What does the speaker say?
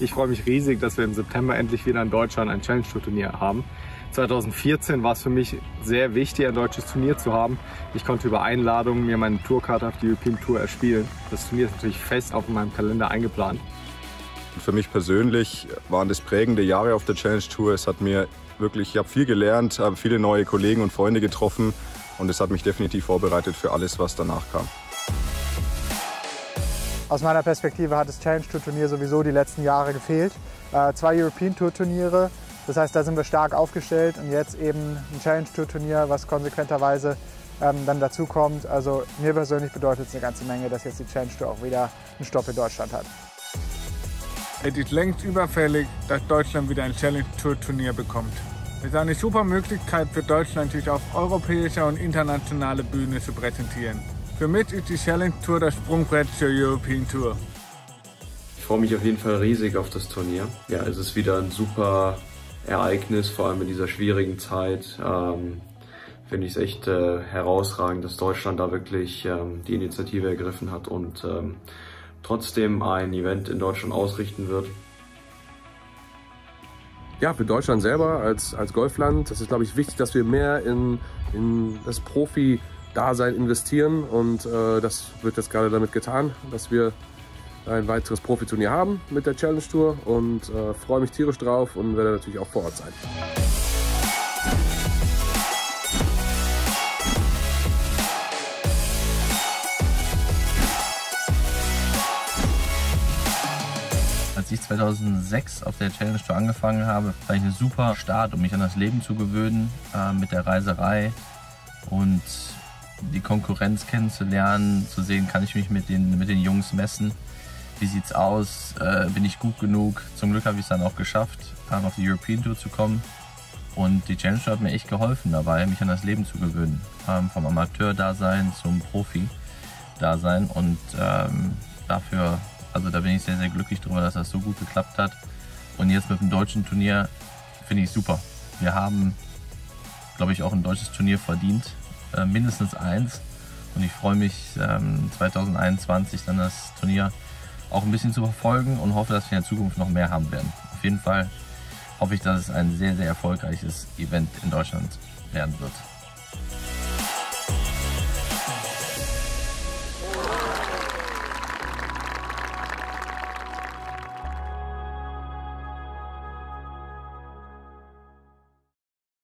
Ich freue mich riesig, dass wir im September endlich wieder in Deutschland ein Challenge Tour Turnier haben. 2014 war es für mich sehr wichtig, ein deutsches Turnier zu haben. Ich konnte über Einladungen mir meine Tourkarte auf die European Tour erspielen. Das Turnier ist natürlich fest auf meinem Kalender eingeplant. Für mich persönlich waren das prägende Jahre auf der Challenge Tour. Es hat mir wirklich, ich habe viel gelernt, habe viele neue Kollegen und Freunde getroffen und es hat mich definitiv vorbereitet für alles, was danach kam. Aus meiner Perspektive hat das Challenge Tour Turnier sowieso die letzten Jahre gefehlt. Äh, zwei European Tour Turniere, das heißt, da sind wir stark aufgestellt und jetzt eben ein Challenge Tour Turnier, was konsequenterweise ähm, dann dazu kommt. Also mir persönlich bedeutet es eine ganze Menge, dass jetzt die Challenge Tour auch wieder einen Stopp in Deutschland hat. Es ist längst überfällig, dass Deutschland wieder ein Challenge Tour Turnier bekommt. Es ist eine super Möglichkeit für Deutschland, sich auf europäischer und internationaler Bühne zu präsentieren. Für mich ist die Challenge Tour das Sprungbrett zur European Tour. Ich freue mich auf jeden Fall riesig auf das Turnier. Ja, es ist wieder ein super Ereignis, vor allem in dieser schwierigen Zeit. Ähm, Finde ich es echt äh, herausragend, dass Deutschland da wirklich ähm, die Initiative ergriffen hat und ähm, trotzdem ein Event in Deutschland ausrichten wird. Ja, für Deutschland selber als, als Golfland, das ist, glaube ich, wichtig, dass wir mehr in, in das Profi- Dasein investieren und äh, das wird jetzt gerade damit getan, dass wir ein weiteres Profiturnier haben mit der Challenge Tour und äh, freue mich tierisch drauf und werde natürlich auch vor Ort sein. Als ich 2006 auf der Challenge Tour angefangen habe, war ich ein super Start, um mich an das Leben zu gewöhnen äh, mit der Reiserei und die Konkurrenz kennenzulernen, zu sehen, kann ich mich mit den, mit den Jungs messen. Wie sieht's aus? Äh, bin ich gut genug? Zum Glück habe ich es dann auch geschafft, ähm, auf die European Tour zu kommen. Und die Challenge hat mir echt geholfen dabei, mich an das Leben zu gewöhnen. Ähm, vom Amateur-Dasein zum Profi-Dasein. Und ähm, dafür, also da bin ich sehr, sehr glücklich darüber, dass das so gut geklappt hat. Und jetzt mit dem deutschen Turnier finde ich super. Wir haben, glaube ich, auch ein deutsches Turnier verdient. Äh, mindestens eins. Und ich freue mich, ähm, 2021 dann das Turnier auch ein bisschen zu verfolgen und hoffe, dass wir in der Zukunft noch mehr haben werden. Auf jeden Fall hoffe ich, dass es ein sehr, sehr erfolgreiches Event in Deutschland werden wird.